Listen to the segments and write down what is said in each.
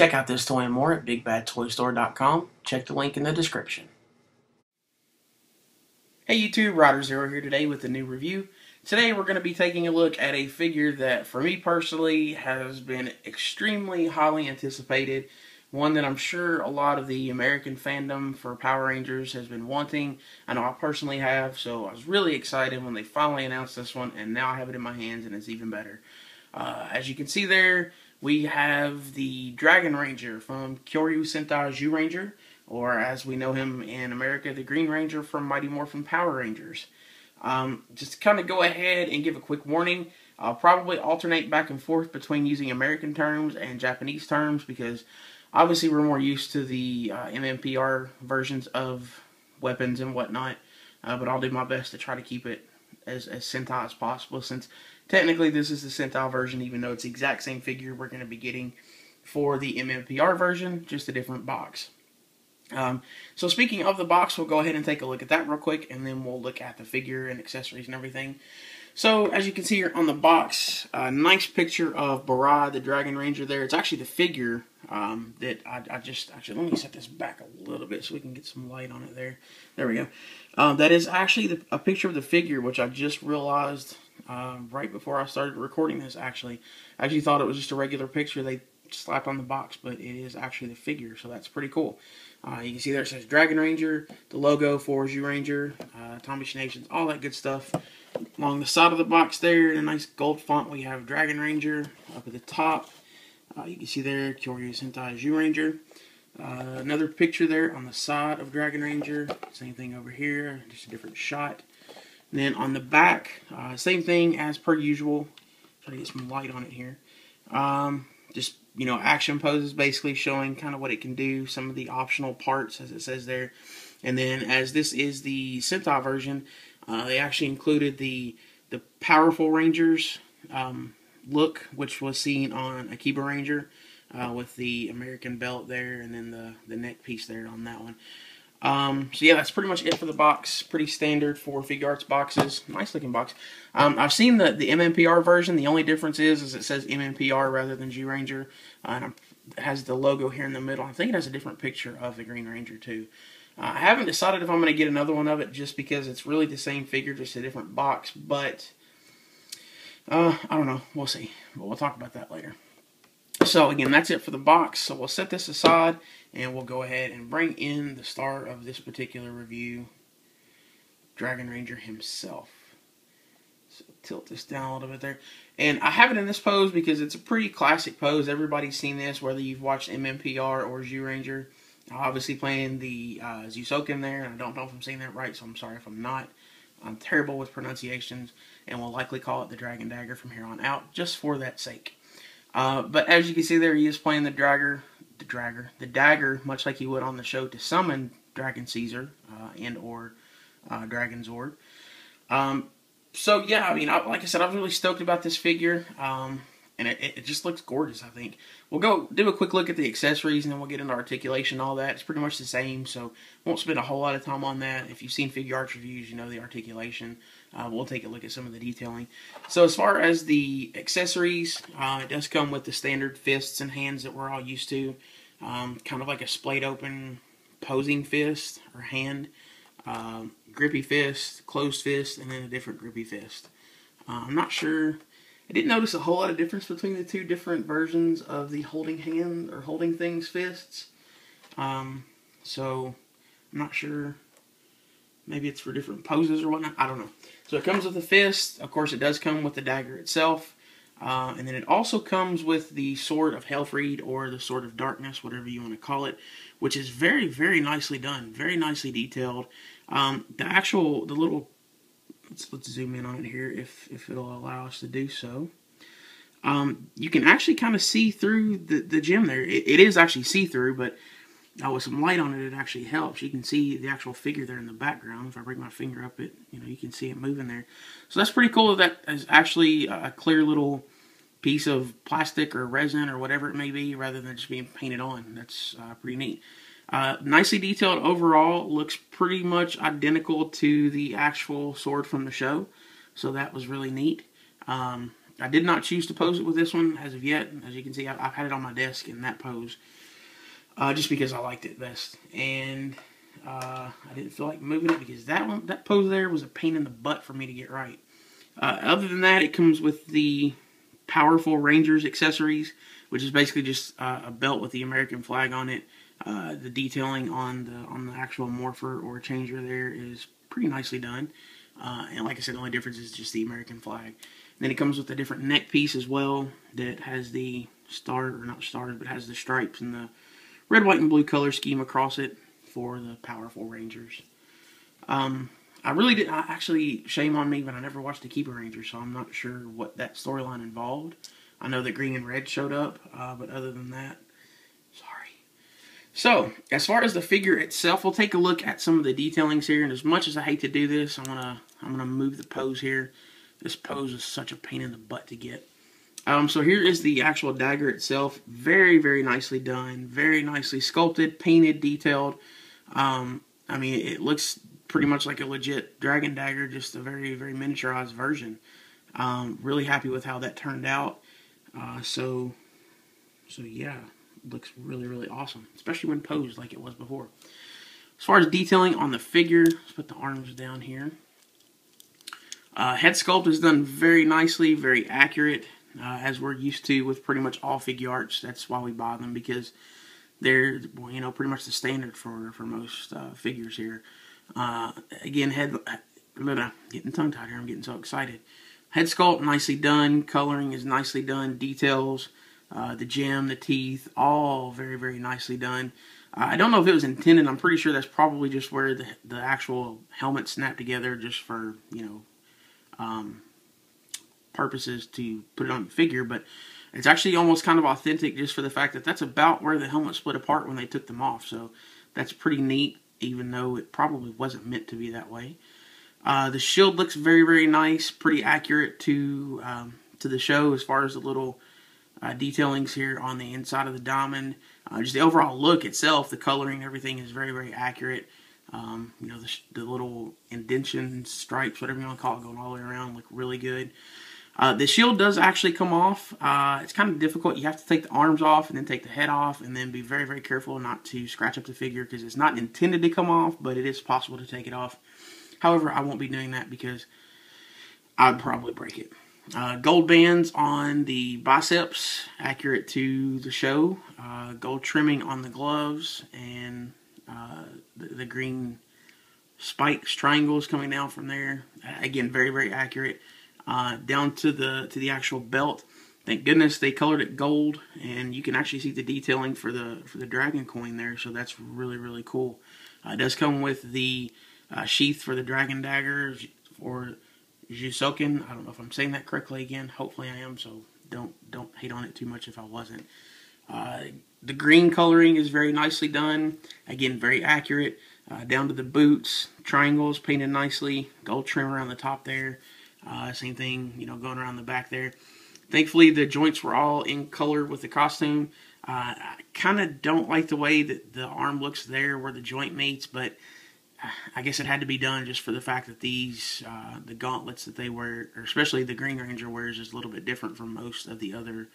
Check out this toy and more at BigBadToyStore.com. Check the link in the description. Hey YouTube, RiderXero here today with a new review. Today we're going to be taking a look at a figure that for me personally has been extremely highly anticipated. One that I'm sure a lot of the American fandom for Power Rangers has been wanting. I know I personally have, so I was really excited when they finally announced this one, and now I have it in my hands, and it's even better. Uh, as you can see there, we have the Dragon Ranger from Kyoryu Sentai Zyuranger, or as we know him in America, the Green Ranger from Mighty Morphin Power Rangers. Um, just kind of go ahead and give a quick warning, I'll probably alternate back and forth between using American terms and Japanese terms because Obviously, we're more used to the uh, MMPR versions of weapons and whatnot, uh, but I'll do my best to try to keep it as, as Sentai as possible since technically this is the Sentai version, even though it's the exact same figure we're going to be getting for the MMPR version, just a different box. Um, so speaking of the box, we'll go ahead and take a look at that real quick, and then we'll look at the figure and accessories and everything. So, as you can see here on the box, a nice picture of Burai, the Dragon Ranger there. It's actually the figure um, that I, I, just, actually, let me set this back a little bit so we can get some light on it there. There we go. Um, that is actually the, a picture of the figure, which I just realized uh, right before I started recording this, actually. I actually thought it was just a regular picture they slapped on the box, but it is actually the figure, so that's pretty cool. Uh, you can see there it says Dragon Ranger, the logo for Zyuranger, uh, Tamashii Nations, all that good stuff. Along the side of the box there, in a nice gold font, we have Dragon Ranger. Up at the top, uh, you can see there, Kyoryu Sentai Zyuranger. Uh, another picture there on the side of Dragon Ranger. Same thing over here, just a different shot. Then on the back, uh, same thing as per usual. Try to get some light on it here. Um, just you know, action poses basically showing kind of what it can do, some of the optional parts as it says there. And then as this is the Sentai version, uh, they actually included the the powerful Rangers um, look, which was seen on Akiba Ranger uh, with the American belt there, and then the the neck piece there on that one. Um, so yeah, that's pretty much it for the box. Pretty standard for Figuarts boxes. Nice looking box. Um, I've seen the, the MMPR version. The only difference is, is it says MMPR rather than Zyuranger. Uh, it has the logo here in the middle. I think it has a different picture of the Green Ranger too. Uh, I haven't decided if I'm going to get another one of it just because it's really the same figure, just a different box. But uh, I don't know. We'll see. But we'll talk about that later. So again, that's it for the box. So we'll set this aside and we'll go ahead and bring in the star of this particular review, Dragon Ranger himself. So tilt this down a little bit there. And I have it in this pose because it's a pretty classic pose. Everybody's seen this, whether you've watched MMPR or Zyuranger. Obviously playing the uh, Zusoken there, and I don't know if I'm saying that right, so I'm sorry if I'm not. I'm terrible with pronunciations, and will likely call it the Dragon Dagger from here on out, just for that sake. Uh, but as you can see there, he is playing the Dragger, the Dragger, the Dagger, much like he would on the show to summon Dragon Caesar uh, and or uh, Dragonzord. Um, so yeah, I mean, I, like I said, I was really stoked about this figure, um, and it, it, just looks gorgeous. I think we'll go do a quick look at the accessories, and then we'll get into articulation, all that. It's pretty much the same, so won't spend a whole lot of time on that. If you've seen Figuarts reviews, you know the articulation. Uh, we'll take a look at some of the detailing. So as far as the accessories, uh, it does come with the standard fists and hands that we're all used to. Um, kind of like a splayed open posing fist or hand. Um, grippy fist, closed fist, and then a different grippy fist. Uh, I'm not sure. I didn't notice a whole lot of difference between the two different versions of the holding hand or holding things fists. Um, so I'm not sure Maybe it's for different poses or whatnot. I don't know. So it comes with the fist. Of course, it does come with the dagger itself. Uh, and then it also comes with the Sword of Hellfriede or the Sword of Darkness, whatever you want to call it, which is very, very nicely done, very nicely detailed. Um, the actual, the little, let's, let's zoom in on it here if, if it'll allow us to do so. Um, you can actually kind of see through the, the gem there. It, it is actually see-through, but now with some light on it, it actually helps. You can see the actual figure there in the background. If I bring my finger up it, you know, you can see it moving there. So that's pretty cool that is actually a clear little piece of plastic or resin or whatever it may be rather than just being painted on. That's uh, pretty neat. Uh, nicely detailed overall. Looks pretty much identical to the actual sword from the show. So that was really neat. Um, I did not choose to pose it with this one as of yet. As you can see, I've, I've had it on my desk in that pose, uh, just because I liked it best. And uh, I didn't feel like moving it because that one, that pose there was a pain in the butt for me to get right. Uh, other than that, it comes with the Powerful Rangers accessories, which is basically just uh, a belt with the American flag on it. Uh, the detailing on the on the actual morpher or changer there is pretty nicely done. Uh, and like I said, the only difference is just the American flag. Then it comes with a different neck piece as well that has the star, or not stars, but has the stripes and the red, white, and blue color scheme across it for the Powerful Rangers. Um, I really did not actually shame on me, but I never watched the Akiba Rangers, so I'm not sure what that storyline involved. I know that green and red showed up, uh, but other than that, sorry. so, as far as the figure itself, we'll take a look at some of the detailings here. And as much as I hate to do this, I'm gonna I'm gonna move the pose here. This pose is such a pain in the butt to get. Um, so here is the actual dagger itself. Very, very nicely done. Very nicely sculpted, painted, detailed. Um, I mean, it looks pretty much like a legit dragon dagger, just a very, very miniaturized version. Um, really happy with how that turned out. Uh, so, so yeah looks really, really awesome, especially when posed like it was before. As far as detailing on the figure, let's put the arms down here. Uh, head sculpt is done very nicely, very accurate, uh, as we're used to with pretty much all Figuarts. That's why we buy them, because they're, you know, pretty much the standard for, for most uh, figures here. Uh, again, head, getting tongue-tied here, I'm getting so excited. Head sculpt, nicely done. Coloring is nicely done. Details, uh, the gem, the teeth, all very, very nicely done. Uh, I don't know if it was intended. I'm pretty sure that's probably just where the, the actual helmet snapped together just for, you know, um, purposes to put it on the figure. But it's actually almost kind of authentic just for the fact that that's about where the helmet split apart when they took them off. So that's pretty neat, even though it probably wasn't meant to be that way. Uh, the shield looks very, very nice, pretty accurate to um, to the show as far as the little uh, detailings here on the inside of the diamond. Uh, just the overall look itself, the coloring, everything is very, very accurate. Um, you know, the, the, little indentation stripes, whatever you want to call it, going all the way around, look really good. Uh, the shield does actually come off. Uh, it's kind of difficult. You have to take the arms off and then take the head off and then be very, very careful not to scratch up the figure because it's not intended to come off, but it is possible to take it off. However, I won't be doing that because I'd probably break it. Uh, gold bands on the biceps, accurate to the show. Uh, gold trimming on the gloves, and uh, the, the, green spikes, triangles coming down from there. Again, very very accurate. Uh, down to the to the actual belt. Thank goodness they colored it gold, and you can actually see the detailing for the for the dragon coin there. So that's really really cool. Uh, it does come with the uh, sheath for the dragon dagger or Jusoken. I don't know if I'm saying that correctly again. Hopefully I am, so don't don't hate on it too much if I wasn't. Uh, the green coloring is very nicely done. Again, very accurate. Uh, down to the boots, triangles painted nicely. Gold trim around the top there. Uh, same thing, you know, going around the back there. Thankfully, the joints were all in color with the costume. Uh, I kind of don't like the way that the arm looks there where the joint meets, but I guess it had to be done just for the fact that these uh, the gauntlets that they wear, or especially the Green Ranger wears, is a little bit different from most of the other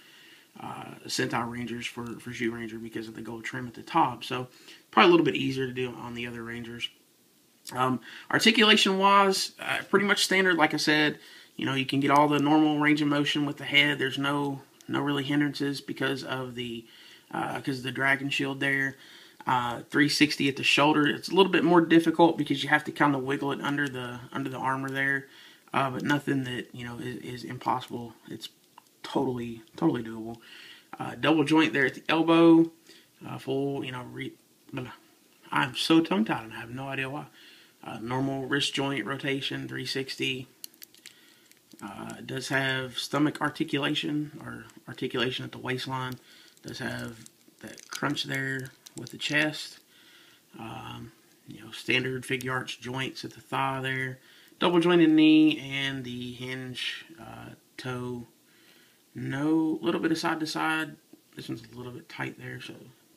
uh, Sentai Rangers for for Zyuranger because of the gold trim at the top. So probably a little bit easier to do on the other Rangers. Um, articulation wise, uh, pretty much standard. Like I said, you know you can get all the normal range of motion with the head. There's no no really hindrances because of the because uh, the dragon shield there. Uh, 360 at the shoulder. It's a little bit more difficult because you have to kind of wiggle it under the under the armor there, uh, but nothing that you know is, is, impossible. It's totally totally doable. Uh, double joint there at the elbow, uh, full you know. Re- I'm so tongue tied and I have no idea why. Uh, normal wrist joint rotation 360. Uh, does have stomach articulation or articulation at the waistline. Does have that crunch there with the chest. Um, you know, standard Figuarts joints at the thigh there. Double jointed knee and the hinge uh, toe. No, little bit of side to side. This one's a little bit tight there, so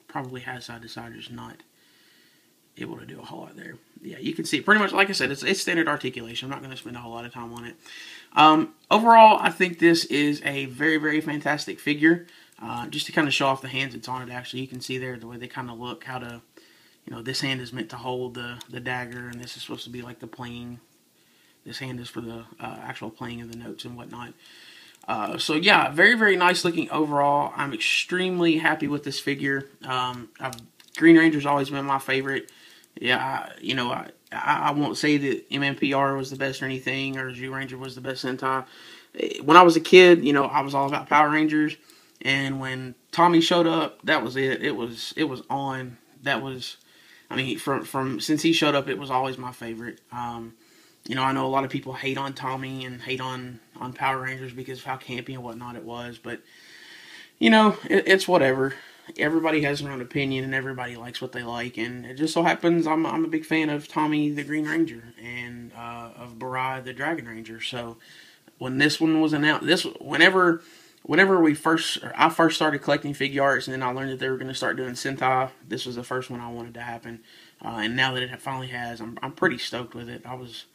probably has side to side, just not able to do a whole lot there. Yeah, you can see pretty much, like I said, it's, it's standard articulation. I'm not going to spend a whole lot of time on it. Um, overall, I think this is a very, very fantastic figure. Uh, just to kind of show off the hands it's on it, actually, you can see there the way they kind of look, how to, you know, this hand is meant to hold the, the dagger, and this is supposed to be like the playing. This hand is for the uh, actual playing of the notes and whatnot. Uh, so yeah, very, very nice looking overall. I'm extremely happy with this figure. Um, Green Ranger's always been my favorite. Yeah, I, you know, I, I, won't say that MMPR was the best or anything, or Zyuranger was the best Sentai. When I was a kid, you know, I was all about Power Rangers, and when Tommy showed up, that was it. It was it was on. That was, I mean, from from since he showed up, it was always my favorite. Um, you know, I know a lot of people hate on Tommy and hate on on Power Rangers because of how campy and whatnot it was, but you know, it, it's whatever. Everybody has their own opinion, and everybody likes what they like. And it just so happens I'm I'm a big fan of Tommy the Green Ranger and uh, of Burai the Dragon Ranger. So when this one was announced, this whenever whenever we first I first started collecting Figuarts, and then I learned that they were going to start doing Sentai. This was the first one I wanted to happen, uh, and now that it finally has, I'm I'm pretty stoked with it. I was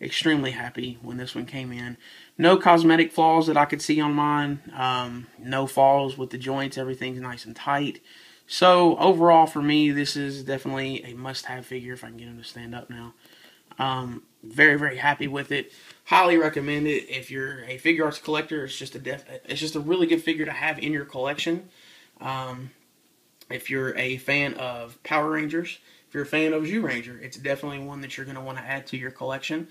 extremely happy when this one came in. No cosmetic flaws that I could see on mine. Um, no falls with the joints. Everything's nice and tight. So overall, for me, this is definitely a must-have figure if I can get him to stand up now. Um, very, very happy with it. Highly recommend it if you're a Figuarts collector. It's just a def it's just a really good figure to have in your collection. Um, if you're a fan of Power Rangers, if you're a fan of Zyuranger, it's definitely one that you're going to want to add to your collection.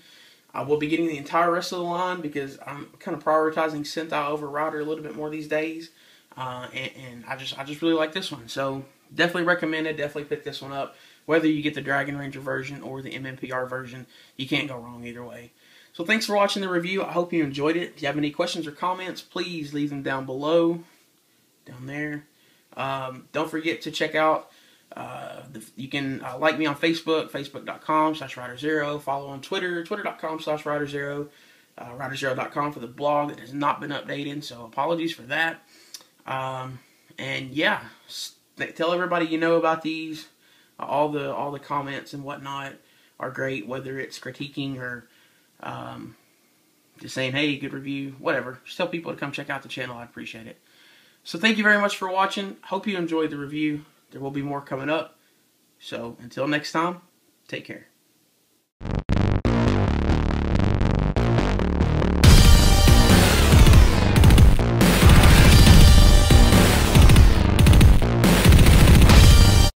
I will be getting the entire rest of the line because I'm kind of prioritizing Sentai over Rider a little bit more these days, uh, and, and, I just I just really like this one. So definitely recommend it. Definitely pick this one up. Whether you get the Dragon Ranger version or the MMPR version, you can't go wrong either way. So thanks for watching the review. I hope you enjoyed it. If you have any questions or comments, please leave them down below, down there. Um, don't forget to check out uh, the, you can uh, like me on Facebook, facebook.com slash riderxero. Follow on Twitter, twitter.com slash riderxero. Uh, riderxero.com for the blog that has not been updated, so apologies for that. Um, and yeah, tell everybody you know about these. all the all the comments and whatnot are great, whether it's critiquing or um, just saying, hey, good review, whatever. Just tell people to come check out the channel. I appreciate it. So thank you very much for watching. Hope you enjoyed the review. There will be more coming up. So until next time, take care.